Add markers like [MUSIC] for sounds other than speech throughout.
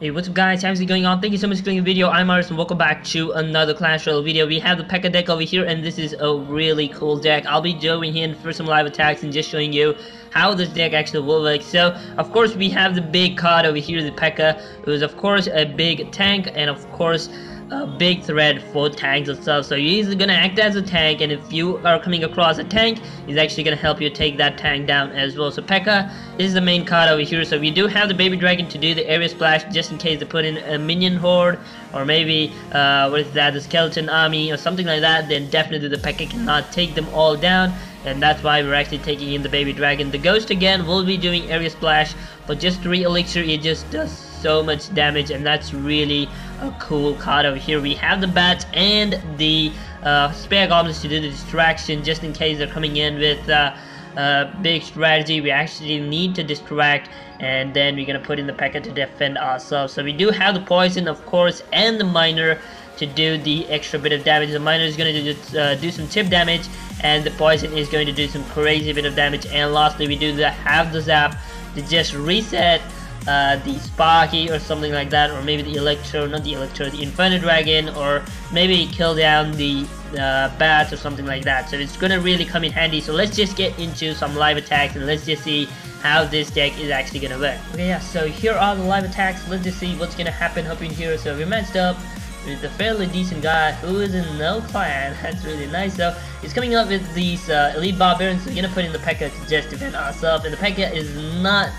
Hey, what's up guys? How's it going on? Thank you so much for clicking the video. I'm Ayrus and welcome back to another Clash Royale video. We have the P.E.K.K.A deck over here and this is a really cool deck. I'll be doing here for some live attacks and just showing you how this deck actually will work. So, of course, we have the big card over here, the P.E.K.K.A. It was, of course, a big tank and, of course, a big threat for tanks stuff. So he's gonna act as a tank, and if you are coming across a tank, he's actually gonna help you take that tank down as well. So P.E.K.K.A is the main card over here. So we do have the Baby Dragon to do the area splash just in case they put in a minion horde, or maybe uh, what is that, the skeleton army or something like that. Then definitely the P.E.K.K.A cannot take them all down. And that's why we're actually taking in the Baby Dragon. The Ghost again will be doing area splash, but just 3 elixir, it just does so much damage and that's really a cool card over here. We have the bats and the uh, spear goblins to do the distraction just in case they're coming in with uh, uh, big strategy. We actually need to distract and then we're gonna put in the P.E.K.K.A to defend ourselves. So we do have the poison of course and the miner to do the extra bit of damage. The miner is going to do, uh, do some chip damage and the poison is going to do some crazy bit of damage and lastly we do the have the zap to just reset uh, the Sparky or something like that, or maybe the Electro, not the Electro, the Inferno Dragon, or maybe kill down the uh, Bats or something like that. So it's gonna really come in handy. So let's just get into some live attacks and let's just see how this deck is actually gonna work. Okay, yeah, so here are the live attacks. Let's just see what's gonna happen up in here. So we matched up with a fairly decent guy who is in no clan. [LAUGHS] That's really nice. So he's coming up with these uh, elite barbarians. So we're gonna put in the P.E.K.K.A to just defend ourselves, and the P.E.K.K.A is not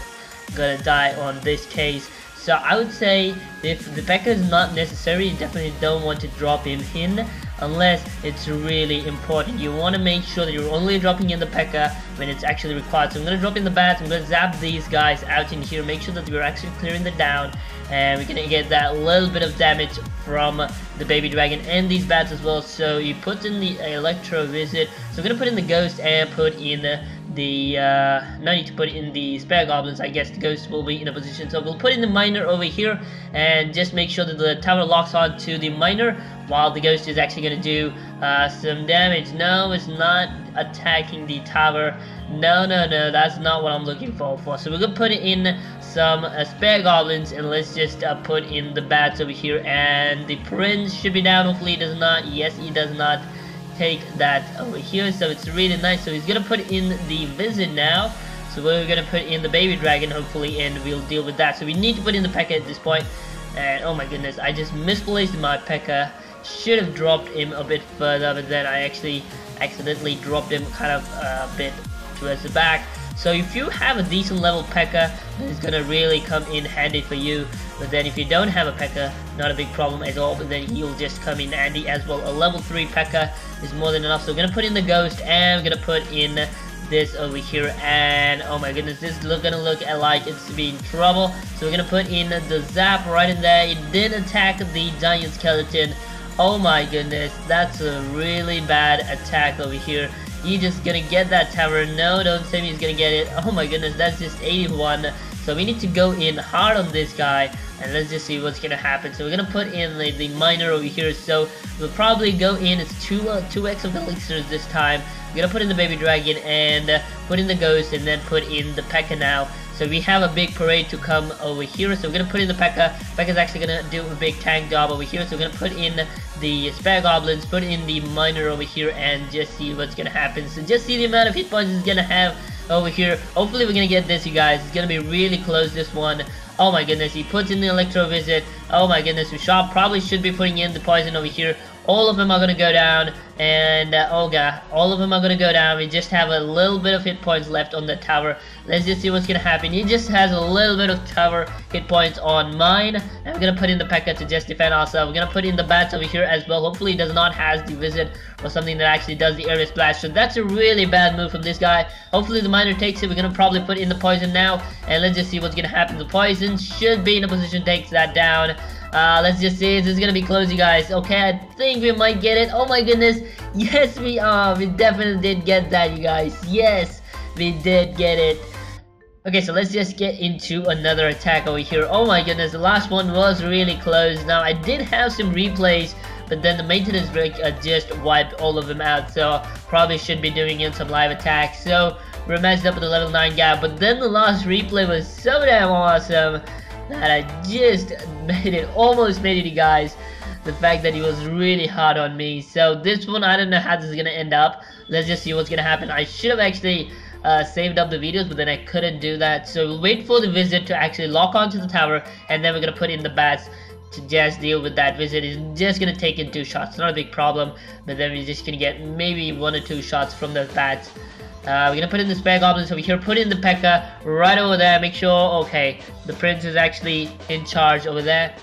gonna die on this case. So I would say if the P.E.K.K.A is not necessary, you definitely don't want to drop him in unless it's really important. You want to make sure that you're only dropping in the P.E.K.K.A when it's actually required. So I'm going to drop in the bats, I'm going to zap these guys out in here, make sure that we're actually clearing the down, and we're to get that little bit of damage from the baby dragon and these bats as well. So you put in the electro wizard, so I'm to put in the ghost and put in the uh, no need to put in the spear goblins I guess. The ghost will be in a position. So we'll put in the miner over here and just make sure that the tower locks on to the miner while the ghost is actually to do uh, some damage. No it's not attacking the tower. No no no that's not what I'm looking for for. So we're gonna put it in some uh, spear goblins and let's just uh, put in the bats over here and the prince should be down. Hopefully he does not. Yes he does not take that over here so it's really nice. So he's gonna put in the wizard now. So we're gonna put in the baby dragon hopefully and we'll deal with that. So we need to put in the P.E.K.K.A at this point. And oh my goodness I just misplaced my P.E.K.K.A should have dropped him a bit further but then I actually accidentally dropped him kind of a bit towards the back so if you have a decent level P.E.K.K.A, it's gonna really come in handy for you. But then if you don't have a P.E.K.K.A, not a big problem at all, but then he'll just come in handy as well. A level 3 P.E.K.K.A is more than enough. So we're gonna put in the Ghost and we're gonna put in this over here and oh my goodness this is gonna look like it's being trouble so we're gonna put in the zap right in there it did attack the giant skeleton oh my goodness that's a really bad attack over here Just gonna get that tower. No, don't say he's gonna get it. Oh my goodness, that's just 81. So we need to go in hard on this guy. And let's just see what's gonna happen. So we're gonna put in the, the miner over here. So we'll probably go in. It's 2, uh, 2x of the elixirs this time. We're gonna put in the baby dragon and uh, put in the ghost and then put in the P.E.K.K.A now. So we have a big parade to come over here. So we're going to put in the P.E.K.K.A. P.E.K.K.A actually going to do a big tank job over here. So we're going to put in the spear goblins, put in the miner over here, and just see what's going to happen. So just see the amount of hit points it's going to have over here. Hopefully we're going to get this, you guys. It's going to be really close, this one. Oh my goodness, he puts in the Electro Wizard. Oh my goodness, we shop probably should be putting in the poison over here. All of them are going to go down and uh, oh god all of them are gonna go down. We just have a little bit of hit points left on the tower. Let's just see what's gonna happen. He just has a little bit of tower hit points on mine. And we're gonna put in the P.E.K.K.A to just defend ourselves. We're gonna put in the bats over here as well. Hopefully he does not has the wizard or something that actually does the area splash. So that's a really bad move from this guy. Hopefully the miner takes it. We're gonna probably put in the poison now. And let's just see what's gonna happen. The poison should be in a position takes that down uh, let's just see. This is gonna be close, you guys. Okay, I think we might get it. Oh my goodness. [LAUGHS] Yes, we are. We definitely did get that, you guys. Yes, we did get it. Okay, so let's just get into another attack over here. Oh my goodness, the last one was really close. Now, I did have some replays, but then the maintenance break uh, just wiped all of them out. So, probably should be doing in some live attacks. So, we're matched up with the level 9 guy, But then the last replay was so damn awesome that I just made it, almost made it, you guys. The fact that he was really hard on me. So this one, I don't know how this is gonna end up. Let's just see what's gonna happen. I should have actually uh, saved up the videos, but then I couldn't do that. So we'll wait for the wizard to actually lock onto the tower, and then we're gonna put in the bats to just deal with that wizard. It's just gonna take in two shots. Not a big problem, but then we're just gonna get maybe one or two shots from the bats. Uh, we're gonna put in the spear goblins over here, put in the P.E.K.K.A. right over there, make sure, okay, the prince is actually in charge over there.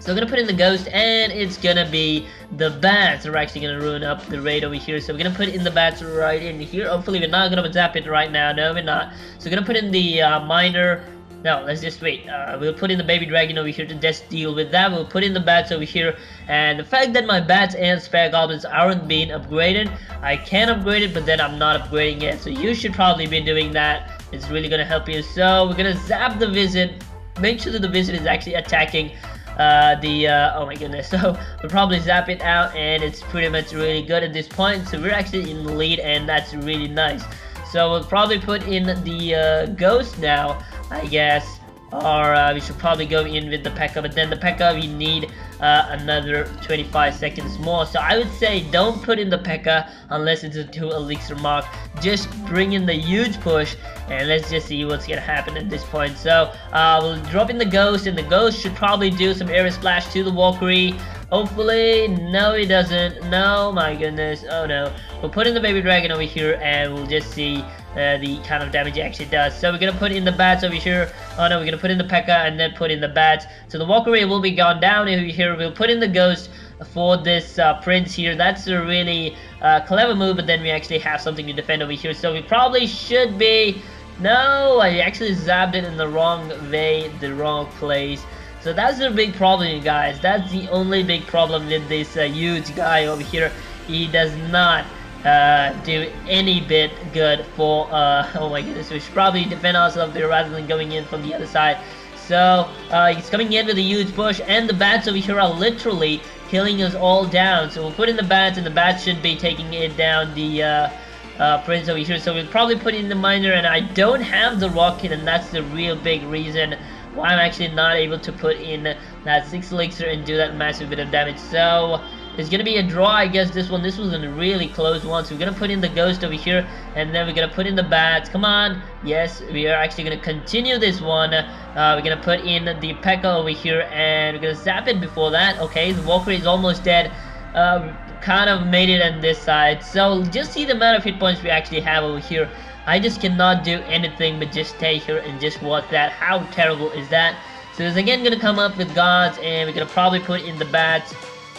So we're gonna put in the ghost and it's gonna be the bats are actually gonna ruin up the raid over here. So we're gonna put in the bats right in here. Hopefully we're not gonna zap it right now. No, we're not. So we're gonna put in the uh, miner. No, let's just wait. Uh, we'll put in the baby dragon over here to just deal with that. We'll put in the bats over here. And the fact that my bats and spear goblins aren't being upgraded, I can upgrade it, but then I'm not upgrading it. So you should probably be doing that. It's really gonna help you. So we're gonna zap the wizard. Make sure that the wizard is actually attacking uh, the, uh, oh my goodness, [LAUGHS] so we'll probably zap it out and it's pretty much really good at this point, so we're actually in the lead and that's really nice. So we'll probably put in the uh, ghost now, I guess, or uh, we should probably go in with the P.E.K.K.A. but then the P.E.K.K.A. we need uh, another 25 seconds more so I would say don't put in the P.E.K.K.A. unless it's a 2 elixir mark just bring in the huge push and let's just see what's gonna happen at this point so uh, we'll drop in the ghost and the ghost should probably do some air splash to the Valkyrie Hopefully, no it doesn't. No, my goodness. Oh no. We'll put in the baby dragon over here and we'll just see uh, the kind of damage it actually does. So we're going to put in the bats over here. Oh no, we're going to put in the P.E.K.K.A. and then put in the bats. So the Valkyrie will be gone down over here. We'll put in the ghost for this uh, prince here. That's a really uh, clever move, but then we actually have something to defend over here. So we probably should be... No, I actually zapped it in the wrong way, the wrong place. So that's the big problem, you guys. That's the only big problem with this uh, huge guy over here. He does not uh, do any bit good for, uh, [LAUGHS] oh my goodness, we should probably defend ourselves there rather than going in from the other side. So, uh, he's coming in with a huge push, and the bats over here are literally killing us all down. So we'll put in the bats, and the bats should be taking it down the, uh, uh, prince over here. So we'll probably put in the miner, and I don't have the rocket, and that's the real big reason why I'm actually not able to put in that 6 elixir and do that massive bit of damage. So, it's gonna be a draw, I guess, this one. This was a really close one. So we're gonna put in the ghost over here, and then we're gonna put in the bats. Come on. Yes, we are actually gonna continue this one. Uh, we're gonna put in the P.E.K.K.A. over here, and we're gonna zap it before that. Okay, the Valkyrie is almost dead. Uh, kind of made it on this side. So just see the amount of hit points we actually have over here. I just cannot do anything but just stay here and just watch that. How terrible is that? So he's again gonna come up with gods and we're gonna probably put in the bats.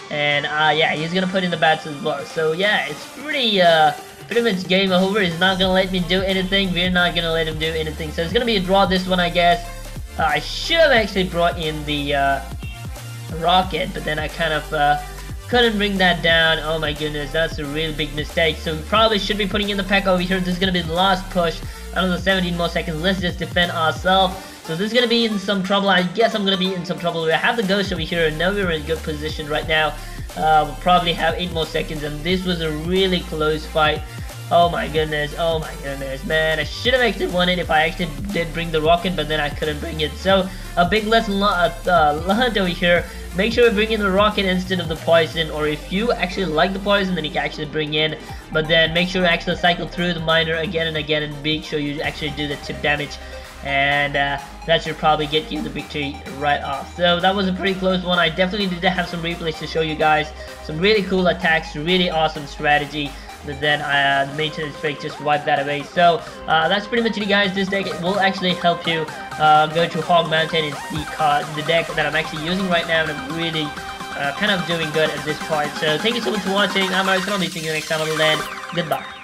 And uh, yeah, he's gonna put in the bats as well. So yeah, it's pretty uh, pretty much game over. He's not gonna let me do anything. We're not gonna let him do anything. So it's gonna be a draw this one, I guess. Uh, I should have actually brought in the uh, rocket, but then I kind of uh, couldn't bring that down. Oh my goodness, that's a real big mistake. So we probably should be putting in the pack over here. This is to be the last push. Another 17 more seconds. Let's just defend ourselves. So this is going to be in some trouble. I guess I'm going to be in some trouble. We have the ghost over here. And now we're in good position right now. Uh, we'll probably have 8 more seconds. And this was a really close fight. Oh my goodness, oh my goodness, man. I should have actually won it if I actually did bring the rocket, but then I couldn't bring it. So, a big lesson uh, learned over here. Make sure you bring in the rocket instead of the poison, or if you actually like the poison, then you can actually bring in. But then make sure you actually cycle through the miner again and again, and make sure you actually do the chip damage. And uh, that should probably get you the victory right off. So that was a pretty close one. I definitely did have some replays to show you guys. Some really cool attacks, really awesome strategy but then uh, the maintenance break just wiped that away. So uh, that's pretty much it, guys. This deck will actually help you uh, go to Hog Mountain. It's the, the deck that I'm actually using right now, and I'm really uh, kind of doing good at this point. So thank you so much for watching. I'm Alex, and I'll be seeing you next time. Until land. goodbye.